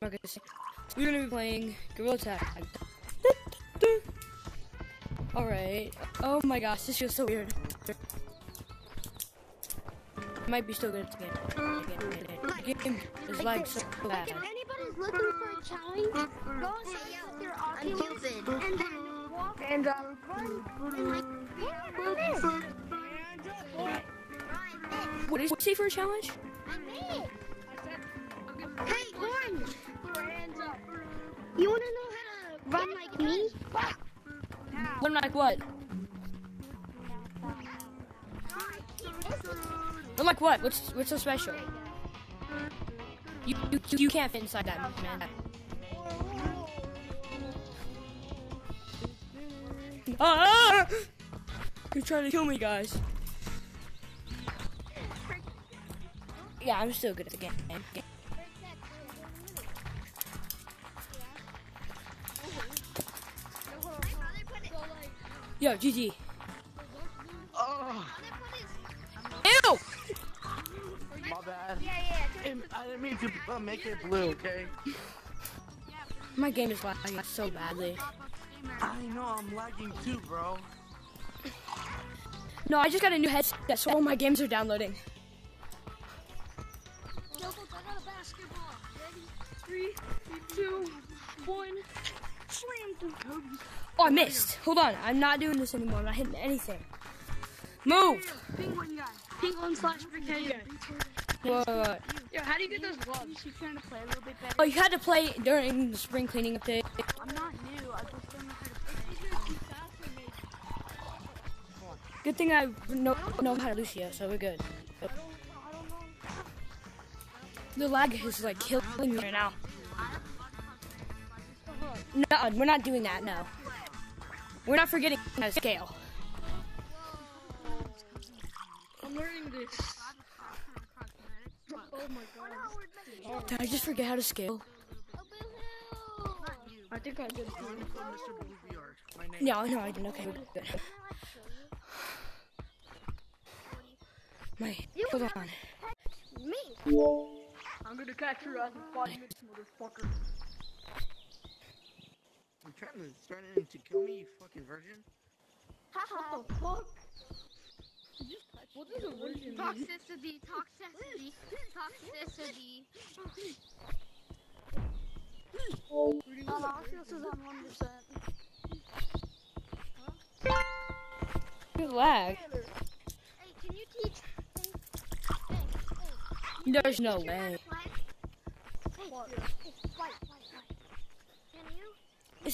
not gonna. We're gonna be playing Gorilla Tag. Alright. Oh my gosh, this feels so weird. Might be still good at the game. The game is like so bad. If anybody's looking for a challenge, go say out your I'm Oculus and then walk and uh, run and like yeah, like this. What is say for a challenge? I made. Hey, me? What like what? I'm like what? What's what's so special? You you, you can't fit inside that man. Ah! You're trying to kill me, guys. Yeah, I'm still good at the game. Yo, GG. Oh, Ew! my bad. And I didn't mean to uh, make it blue, okay? My game is lagging so badly. I know I'm lagging too, bro. No, I just got a new headset, so all my games are downloading. Doubles, I got a basketball. Ready? Three, two, one. Slam dunk. Oh, I missed. Hold on, I'm not doing this anymore. I'm not hitting anything. Move! Penguin guy. Penguin slash brickhead guy. Whoa, whoa, whoa. Yo, how do you get those gloves? You trying to play a little bit better? Oh, you had to play during the spring cleaning update. I'm not new. I just don't know how to play. Good thing I know, know how to Lucio, so we're good. The lag is like killing me right now. No, we're not doing that, no. We're not forgetting how to scale. I'm learning this. Oh my god. Did I just forget how to scale? I think I did. Mr. Blue VR. My name. No, no, I didn't. Okay, good. My, hold on. Me. I'm gonna catch you as a five minutes, motherfucker. I'm trying to threaten to kill me, you fucking virgin. What the fuck? What is a virgin? mean? Toxicity, toxicity, toxicity. Uh, Oculus is on one percent. Good lag. Hey, can you teach? Hey, hey, hey. There's no Teach way. to play? Hey, hey, fight, fight, fight. Can you?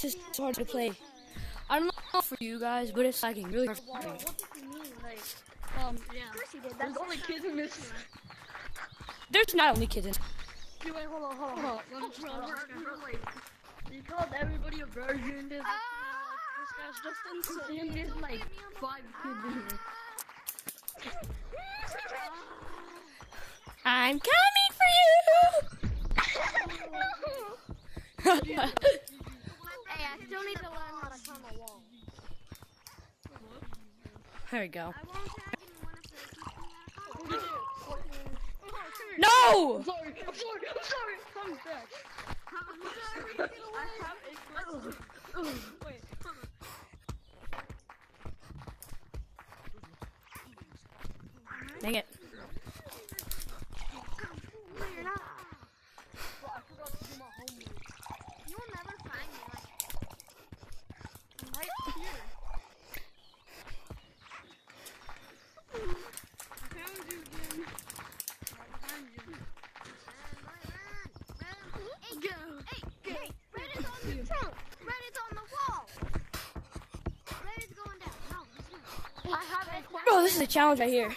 This is hard to play. I don't know for you guys, but it's lagging really hard. What does he mean? Like, Um, yeah. Of course he did. there's That's only kids in this. There's not only kids in Wait, hold on, hold on, hold on. You wanna hold on? You called everybody a virgin. There's, this guy's just insane. There's like five kids in here. I'm coming for you! Hey, I still need to learn how to climb a wall. there we go. I won't tag anyone if they teach me how to climb. No! I'm sorry, I'm sorry, I'm sorry. Come back. I have a question. Wait. Dang it. No, you're not. Bro, I forgot to do my homework. You will never find me. Like, I'm right here. I found you again. Right behind you. Hey, hey, hey, red is on the trunk. Red is on the wall. Red is going down. No, he's not. I have a question. Bro, this is a challenge right here.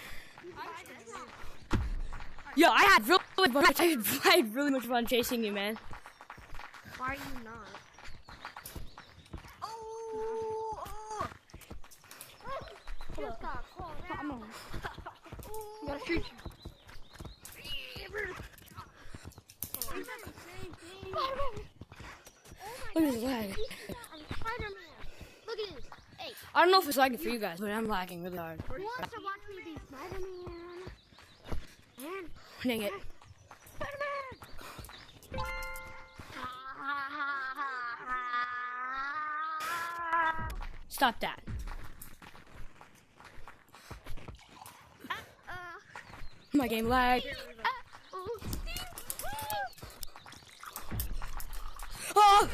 Yo, I had really, really fun. I had, I had really much fun chasing you, man. Why are you not? Oh, oh. Just got. I'm on. I'm gonna shoot you. Look at this lag. I don't know if it's lagging for you guys, but I'm lagging really hard. Dang it. Stop that. My game lag. Oh!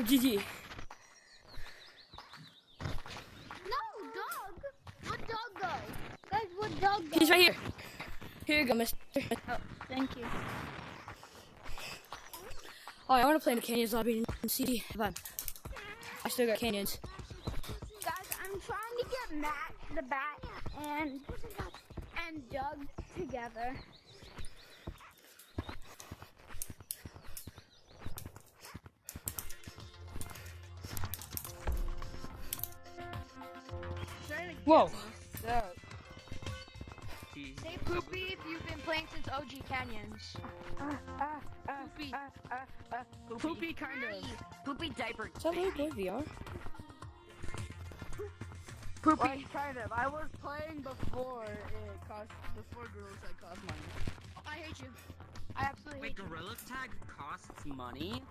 Yo, GG. No, dog. What dog go? Guys, what dog go? He's right here. Here you go, mister. Oh, Thank you. Oh, I want to play in the Canyons lobby in CD. But I still got Canyons. Guys, I'm trying to get Matt, the bat, and and Doug together. Whoa. Say poopy if you've been playing since OG Canyons. Poopy. Poopy kind of. Poopy diaper. Is that Little Boy VR? Poopy. Like, kind of. I was playing before it cost before Gorilla Tag cost money. I hate you. I absolutely Wait, hate you. Gorilla Tag costs money?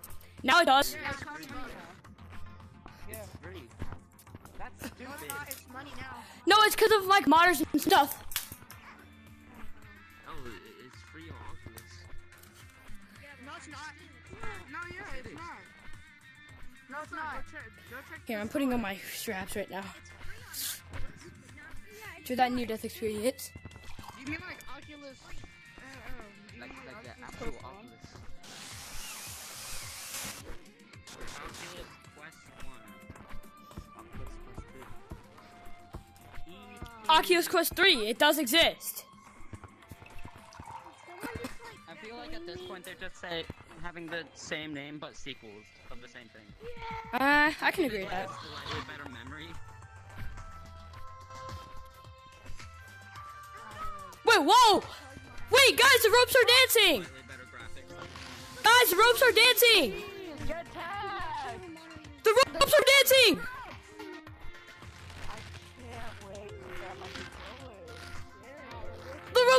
Now it does. Yeah, it's money now. Yeah. It's free. That's No, it's stupid. not. It's money now. No, it's because of like modders and stuff. Oh, i- it's free on Oculus. No, it's not. No, yeah, it's not. No, it's not. Go check. Go check. Here, I'm putting on my straps right now. To that near death experience. You mean like Oculus? Uh, you Like, mean like the actual Oculus. Oculus Oculus Quest 3, it does exist. I feel like at this point they're just say, having the same name but sequels of the same thing. Uh, I can agree with that. slightly better memory. Wait, whoa! Wait, guys, the ropes are dancing! Slightly better graphics. Guys, the ropes are dancing! The ropes are dancing!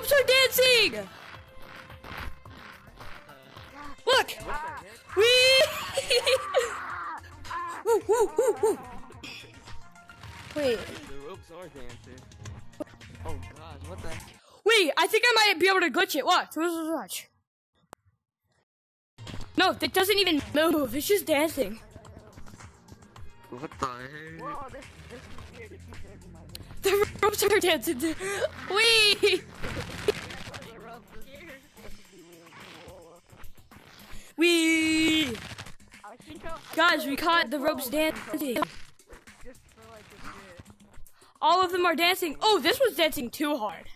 Controller. The ropes are dancing! Look! Woo, woo, woo, woo. Wait, The ropes are dancing. Oh gosh, what the wait, I think I might be able to glitch it. Watch, watch, watch. No, it doesn't even move, it's just dancing. What the heck? Whoa, this, this is weird. If you check my The ropes are dancing. too. Wee! Wee! I think I'll Guys, we caught the ropes dancing. just for like a bit. All of them are dancing. Oh, this was dancing too hard.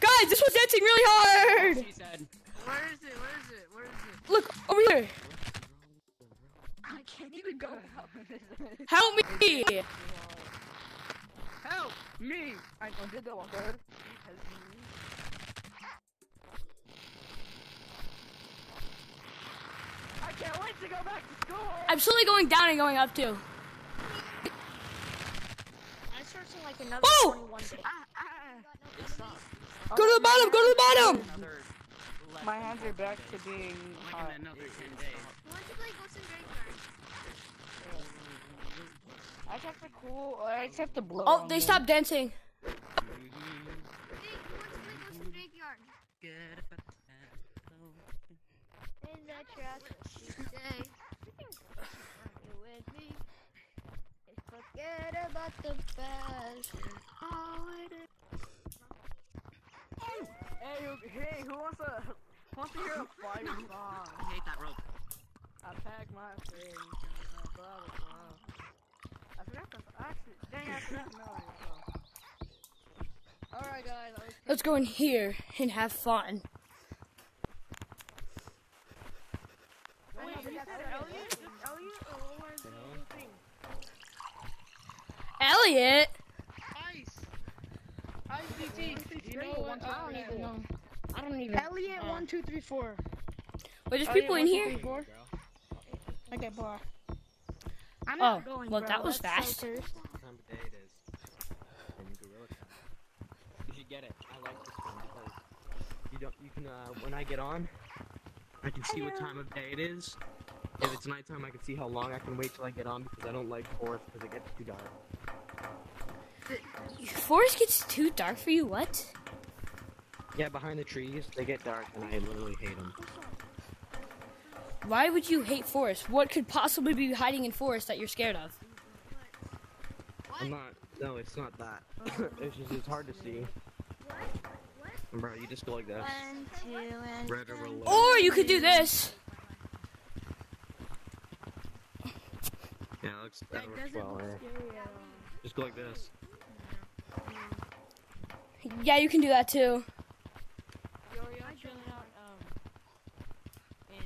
Guys, this was dancing really hard. Where is it? Where is it? Where is it? Look over here. I can't even go out. Help me. Help me! I don't did the one good. I can't wait to go back to school. I'm slowly going down and going up too. I searched in like another Oh! 21 days. Ah, ah. Go to the bottom. Go to the bottom. My hands are back to days. being Like hot. in another 10 days. Why don't you play Ghost and Graveyard? I just have to cool. I just have to blow. Oh, they stopped dancing. Hey, who wants to play Ghost and Graveyard? Good about that. In the truck, she say, "You with me?" Forget about the past. Oh, it is. Hey, who, hey, who wants to who wants to hear a fire song? I hate that rope. I pack my things. and, blah, blah, blah. forgot the. Actually, dang, I forgot the Mallory. So. Alright, guys. Let's go in here and have fun. Wait, Elliot? Elliot or what was? Elliot! Ice. Ice DT. You know what? I don't even know. I don't even. Elliot one two three four. Wait, there's Elliot, people in one, two, here? Okay, boy. I'm Oh, not going, well, bro. that was That's fast. So cursed. day it is in Gorilla Tag. You should get it. I like this one because you don't. You can. Uh, when I get on, I can see what time of day it is. If it's nighttime, I can see how long I can wait till I get on because I don't like forest because it gets too dark. Forest gets too dark for you, what? Yeah, behind the trees they get dark, and I literally hate them. Why would you hate forest? What could possibly be hiding in forest that you're scared of? I'm not. No, it's not that. it's just it's hard to see. Bro, you just go like this. One, two, and Red or left. Or you could do this. Yeah, that looks that works well. eh? Just go like this. Yeah, you can do that too. Yo, yo, chilling out. Um, in.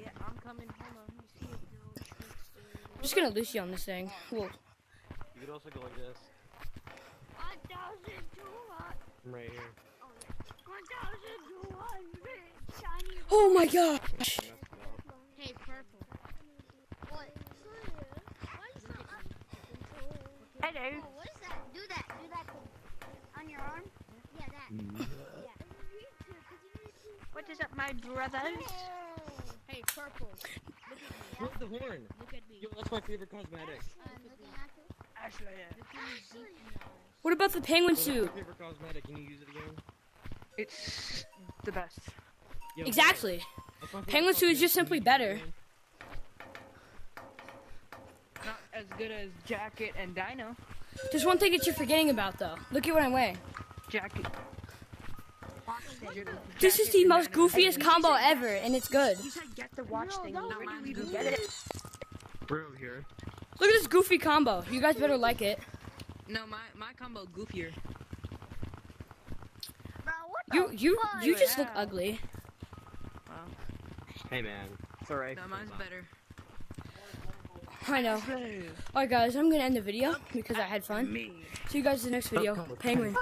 Yeah, I'm coming. Hold on. Let me see. I'm just gonna loose you on this thing. Whoa. You could also go like this. one thousand two hundred. From right here. One thousand two hundred. Shiny. Oh my gosh. Hey, purple. What? What is? Hello. Oh, what is that? Do that. Do that. On your arm? Yeah, that. Mm. Yeah. What is up, my brothers? Hey, purple. Look the horn. Look at me. Yo, that's my favorite cosmetic. I'm looking at it. Ashley. What about the penguin suit? my favorite cosmetic. Can you use it again? It's the best. Yo, Exactly. that's my favorite Penguin suit is just simply better. Not as good as Jacket and Dino. There's one thing that you're forgetting about though. Look at what I'm wearing. Jacket. This is the most goofiest combo ever, and it's good. You said get the watch thing. Where do we even get it? Bro, here. Look at this goofy combo. You guys better like it. No, my my combo goofier. Bro, what the You you you just look ugly. Hey, man. It's alright. No, mine's better. I know. Alright guys, I'm gonna end the video because I had fun. See you guys in the next video. Penguin.